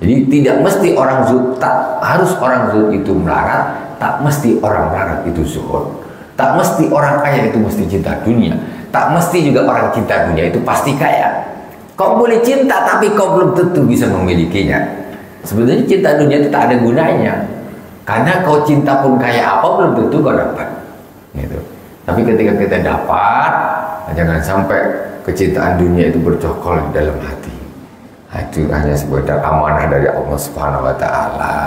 Jadi tidak mesti orang zuhud, tak harus orang zuhud itu melarat, tak mesti orang melarat itu zuhud. Tak mesti orang kaya itu mesti cinta dunia. Tak mesti juga orang cinta dunia itu pasti kaya. Kau boleh cinta tapi kau belum tentu bisa memilikinya. Sebenarnya cinta dunia itu tak ada gunanya. Karena kau cinta pun kaya apa belum tentu kau dapat. Gitu. Tapi ketika kita dapat, jangan sampai kecintaan dunia itu bercokol dalam hati. Itu hanya sebuah amanah dari Allah Subhanahu wa taala.